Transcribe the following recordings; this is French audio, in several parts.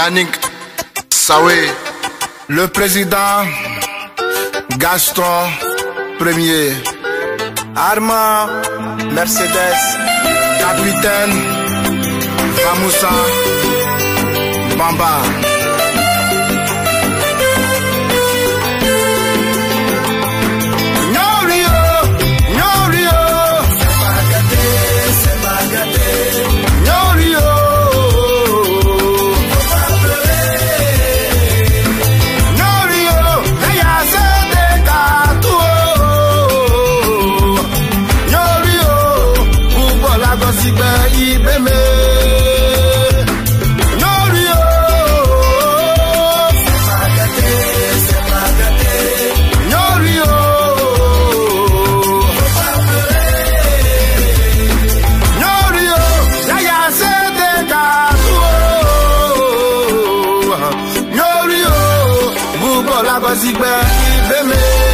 Yannick Sawe, le président Gaston Premier, Armand Mercedes, capitaine Ramoussa Bamba. Abasigba, Ibeme.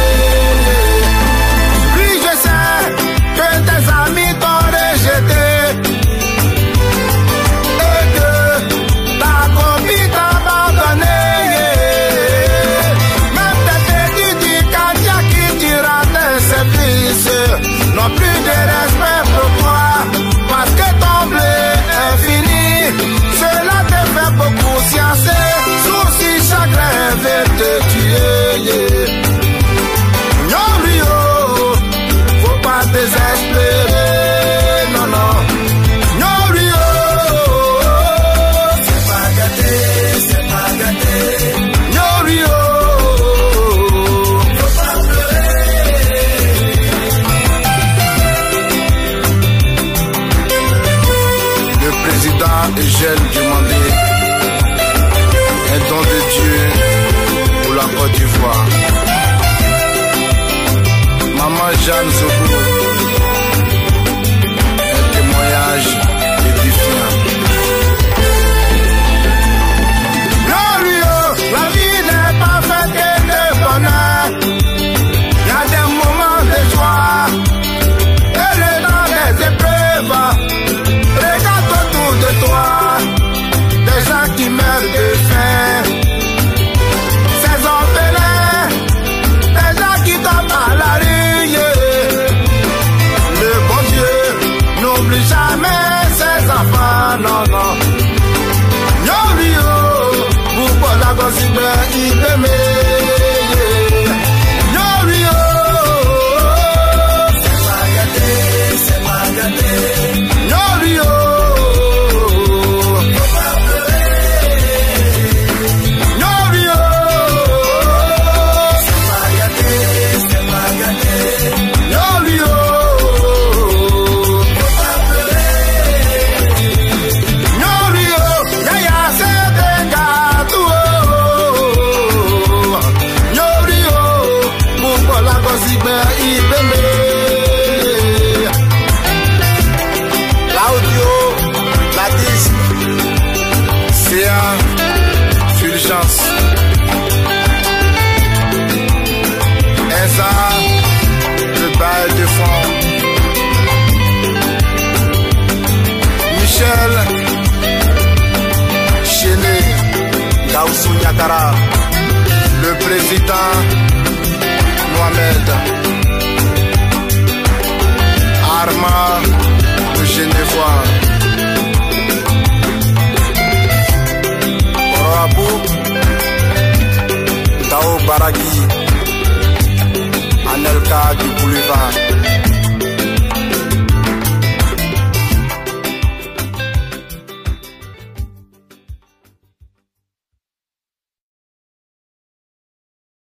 Nyɔnri o, faut pas désespérer, non non. Nyɔnri o, c'est pas gâté, c'est pas gâté. Nyɔnri o, faut pas pleurer. Le. John Subu. nànà. yọ̀ọ́ rí o púpọ̀ lágọ́sí gbẹ ìgbẹ́mẹ́. Ouattara, le président Mohamed Arma Genevois, Rabou Tao Baraki, Anelka du boulevard.